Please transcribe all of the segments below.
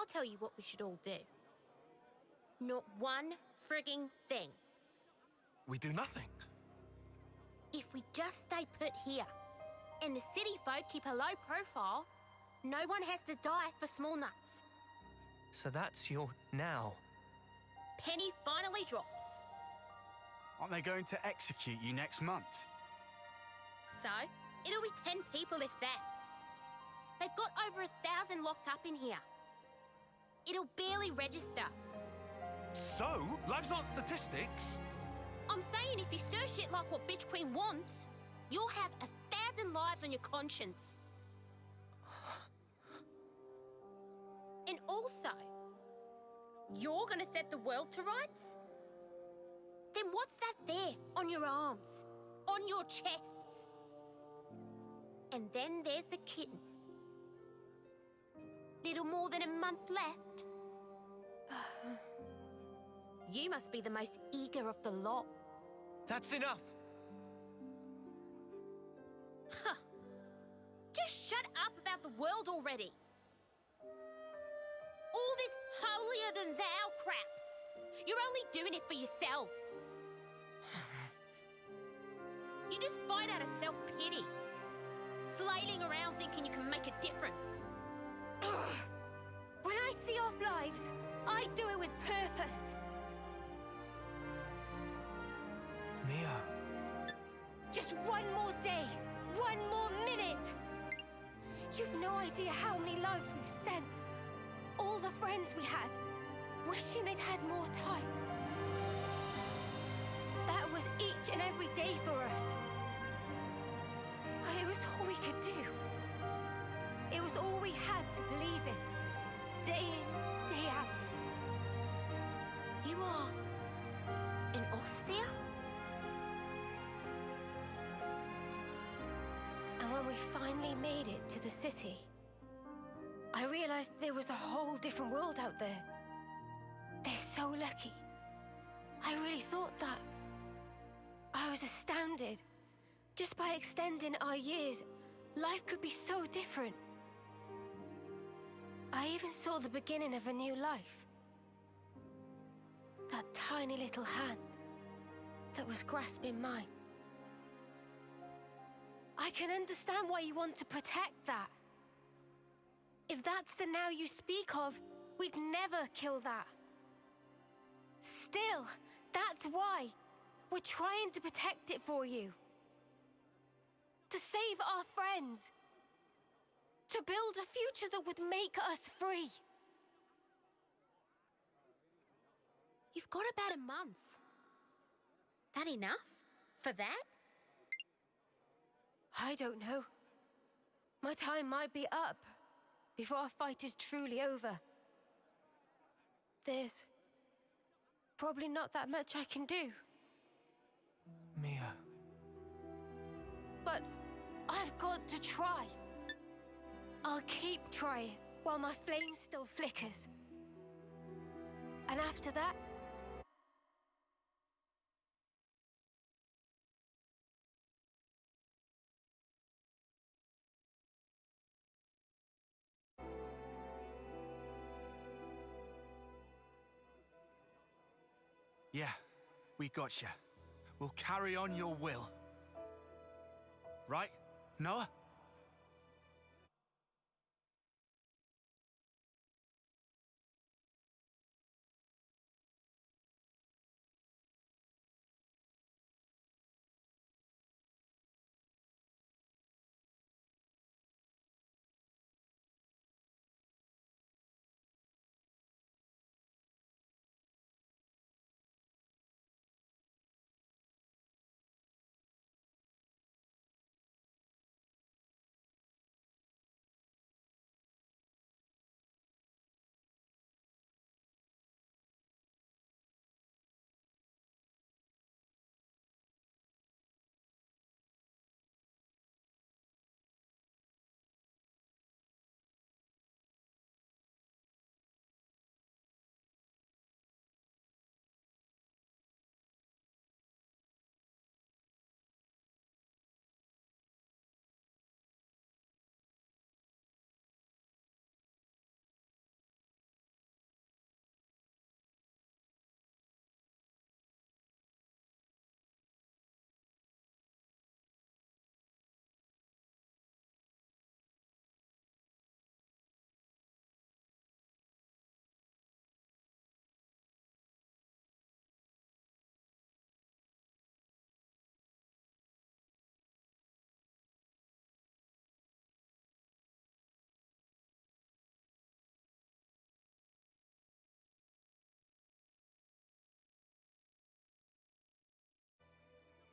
I'll tell you what we should all do. Not one frigging thing. We do nothing. If we just stay put here, and the city folk keep a low profile, no one has to die for small nuts. So that's your now. Penny finally drops. Aren't they going to execute you next month? So, it'll be 10 people if that. They've got over a thousand locked up in here. It'll barely register. So, lives aren't statistics. I'm saying if you stir shit like what Bitch Queen wants, you'll have a thousand lives on your conscience. And also, you're gonna set the world to rights? Then what's that there on your arms, on your chests? And then there's the kitten. Little more than a month left. you must be the most eager of the lot. That's enough. Huh. Just shut up about the world already. All this holier than thou crap. You're only doing it for yourselves. you just fight out of self pity, flailing around thinking you can make a difference. When I see off lives, I do it with purpose. Mio. Just one more day, one more minute. You've no idea how many lives we've sent. All the friends we had, wishing they'd had more time. That was each and every day for us. But it was all we could do. It was all we had to believe in. Day in, day out. You are an Offseer? And when we finally made it to the city, I realized there was a whole different world out there. They're so lucky. I really thought that. I was astounded. Just by extending our years, life could be so different. I even saw the beginning of a new life. That tiny little hand that was grasping mine. I can understand why you want to protect that. If that's the now you speak of, we'd never kill that. Still, that's why we're trying to protect it for you. To save our friends. To build a future that would make us free. You've got about a month. That enough? For that? I don't know. My time might be up before our fight is truly over. There's probably not that much I can do. Mio. But I've got to try. I'll keep trying while my flame still flickers. And after that, Yeah, we got you. We'll carry on your will. Right, Noah?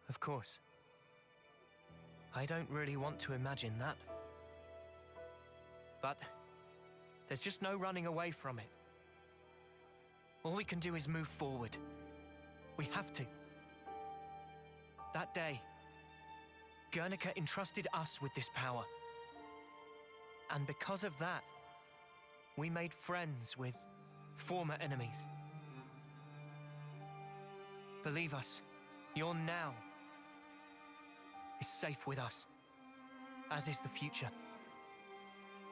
Of course. I don't really want to imagine that. But there's just no running away from it. All we can do is move forward. We have to. That day, Guernica entrusted us with this power. And because of that, we made friends with former enemies. Believe us, you're now is safe with us, as is the future.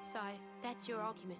So, that's your argument.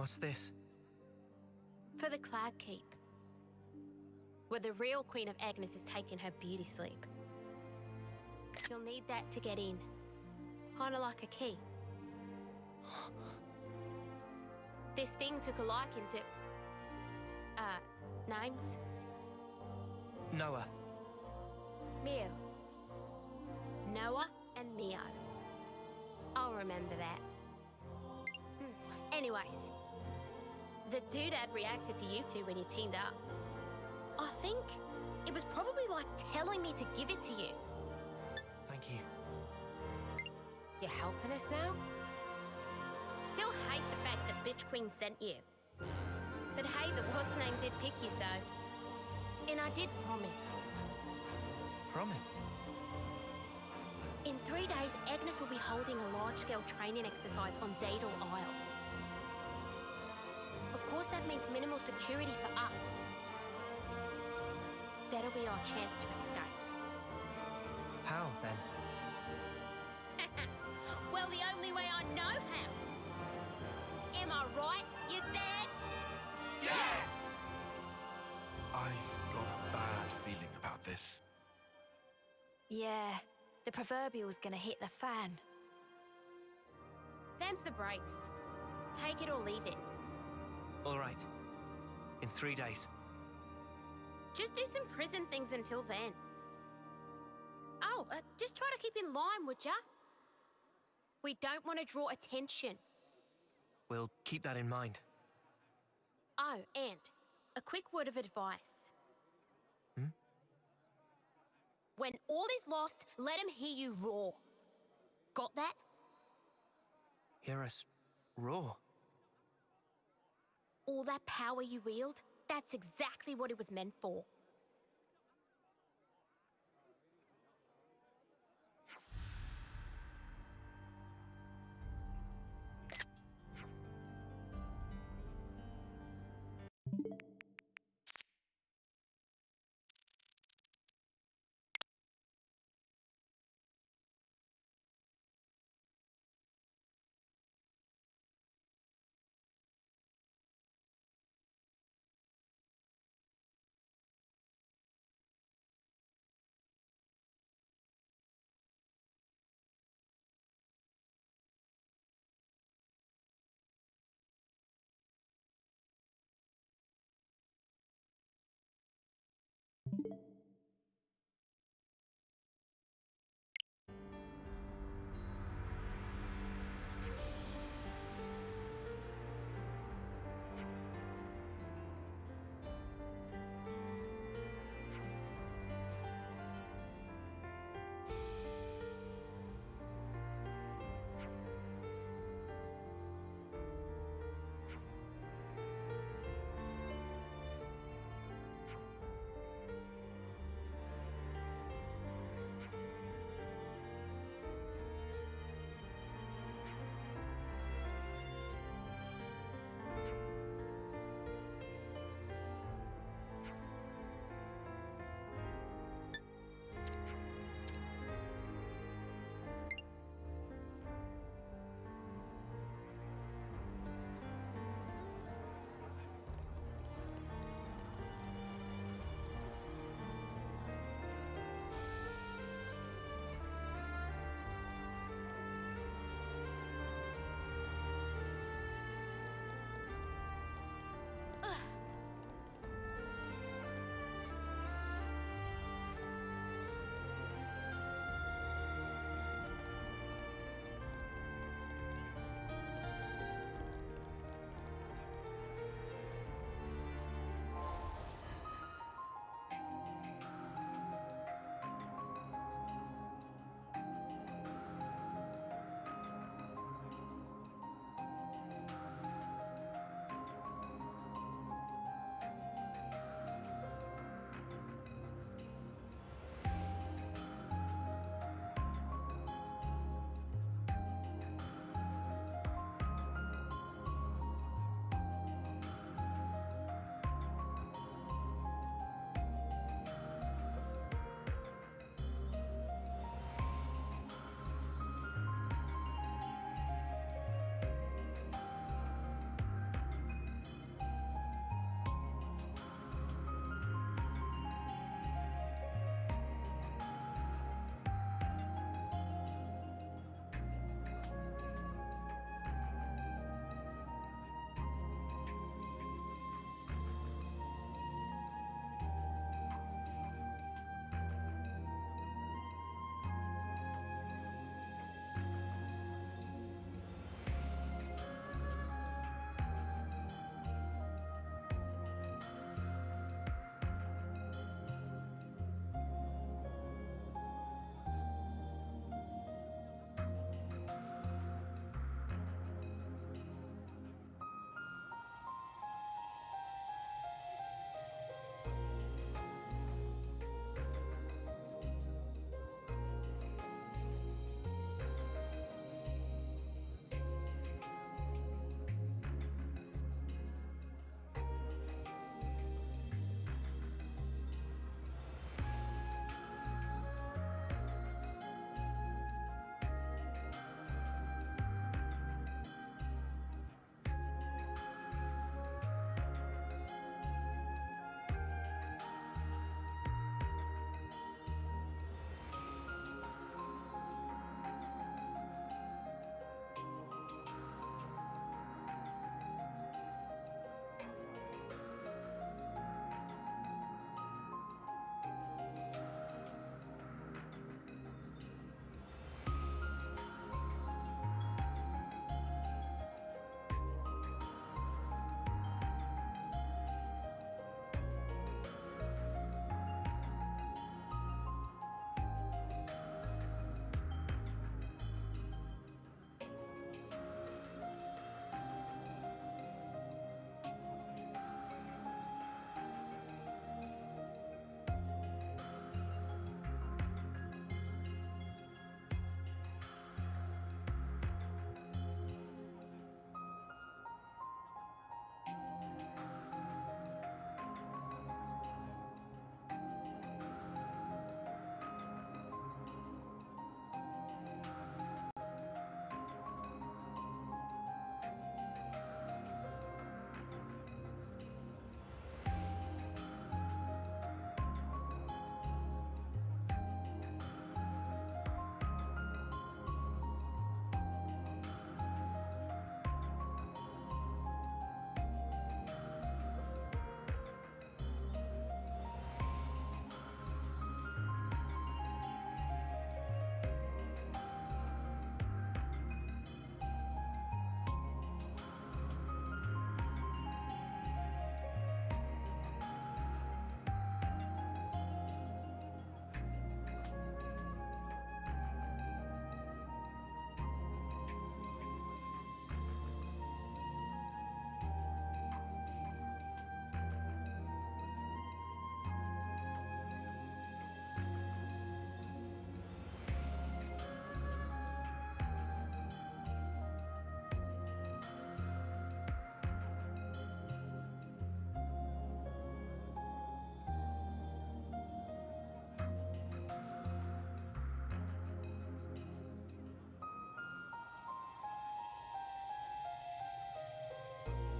What's this? For the Cloudkeep. Where the real Queen of Agnus is taking her beauty sleep. You'll need that to get in. Kinda like a key. This thing took a liking to... Uh, names? Noah. Mio. Noah and Mio. I'll remember that. Hmm. Anyways, the doodad reacted to you two when you teamed up. I think it was probably like telling me to give it to you. Thank you. You're helping us now? Still hate the fact that Bitch Queen sent you. But hey, the what's name did pick you so. And I did promise. Promise. In three days, Agnus will be holding a large-scale training exercise on Daedal Isle. Of that means minimal security for us. That'll be our chance to escape. How then? well, the only way I know how. Am I right, you dads? I've got a bad feeling about this. Yeah, the proverbial's gonna hit the fan. Them's the breaks. Take it or leave it. All right. In three days. Just do some prison things until then. Oh, uh, just try to keep in line, would ya? We don't want to draw attention. We'll keep that in mind. Oh, and a quick word of advice. Hmm? When all is lost, let him hear you roar. Got that? Hear us roar. All that power you wield, that's exactly what it was meant for.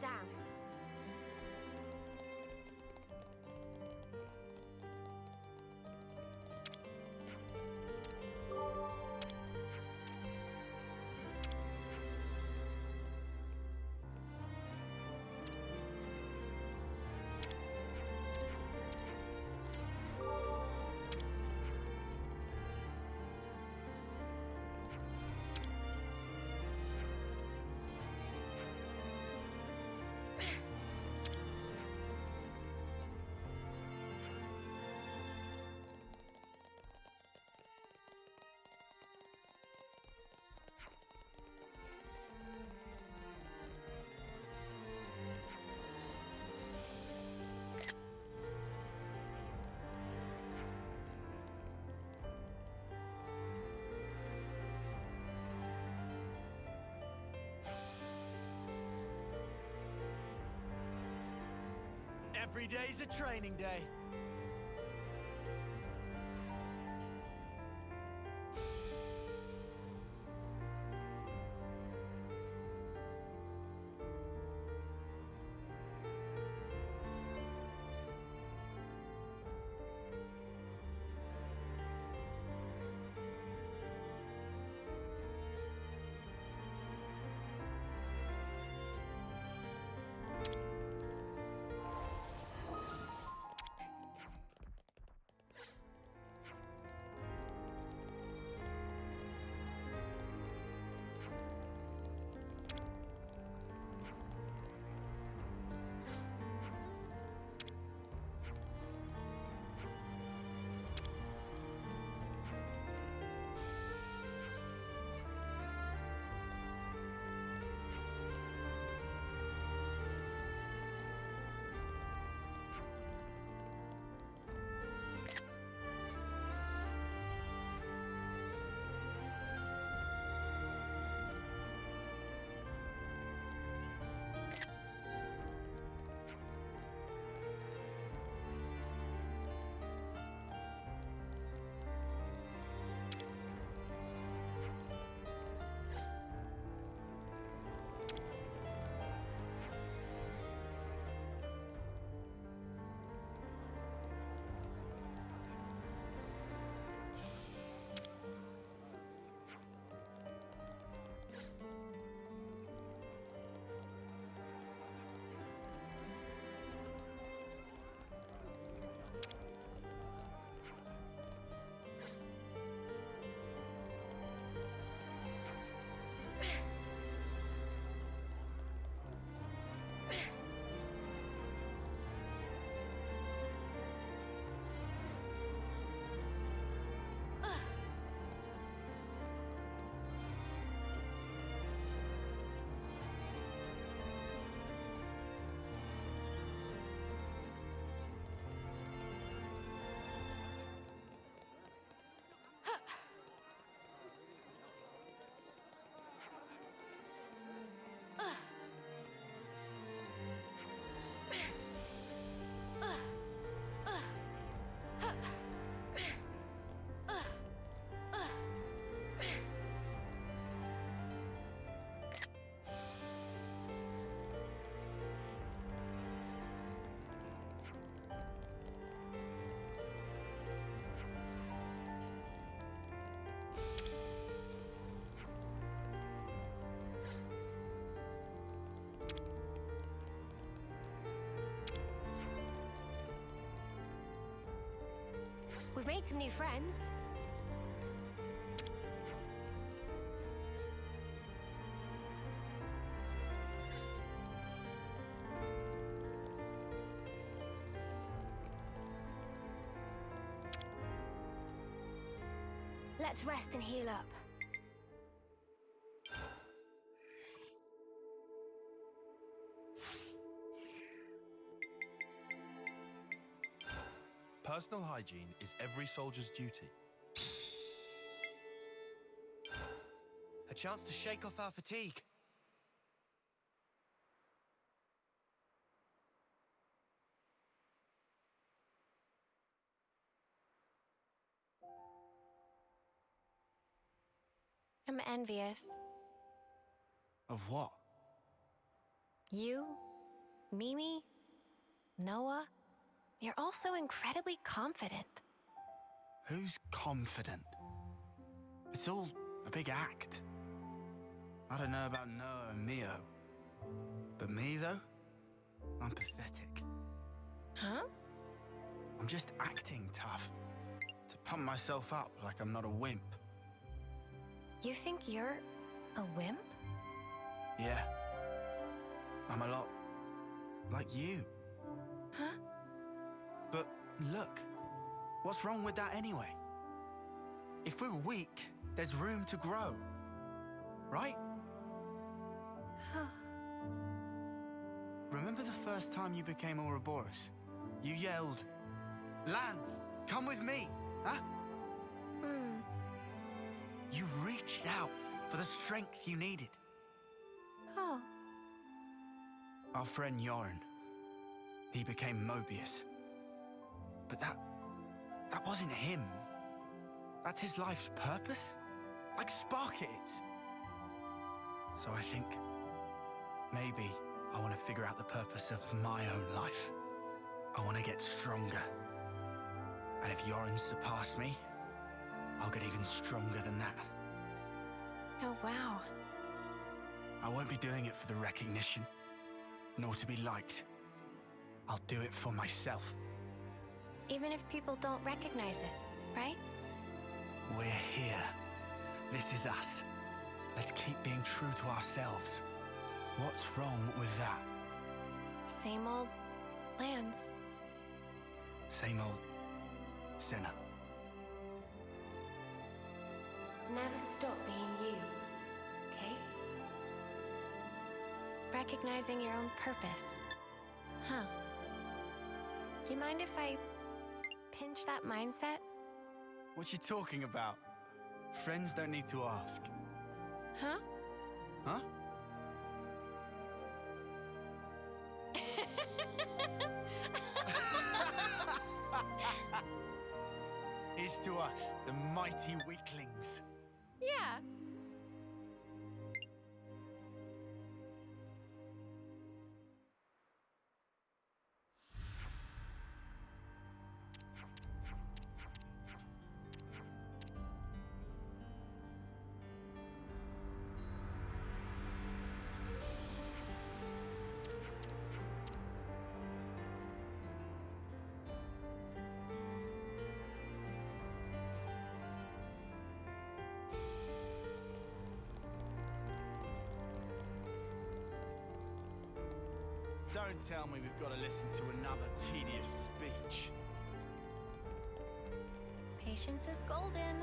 down. Every day's a training day. Made some new friends. Let's rest and heal up. Personal hygiene is every soldier's duty. A chance to shake off our fatigue. I'm envious. Of what? You Mimi, Noah, you're also incredibly confident. Who's confident? It's all a big act. I don't know about Noah and Mio. But me, though? I'm pathetic. Huh? I'm just acting tough. To pump myself up like I'm not a wimp. You think you're a wimp? Yeah. I'm a lot like you. Huh? Look, what's wrong with that anyway? If we're weak, there's room to grow. Right? Remember the first time you became Ouroboros? You yelled, Lanz, come with me! Huh? Hmm. You reached out for the strength you needed. Oh. Our friend Yoran, he became Moebius. But that, that wasn't him. That's his life's purpose? Like Spark it is. So I think maybe I want to figure out the purpose of my own life. I want to get stronger. And if Yoran surpassed me, I'll get even stronger than that. Oh, wow. I won't be doing it for the recognition, nor to be liked. I'll do it for myself. Even if people don't recognize it, right? We're here. This is us. Let's keep being true to ourselves. What's wrong with that? Same old Lanz. Same old Sena. Never stop being you, okay? Recognizing your own purpose. Huh. You mind if I pinch that mindset? What you talking about? Friends don't need to ask. Huh? Huh? Is to us, the mighty weaklings. Yeah. Tell me we've got to listen to another tedious speech. Patience is golden.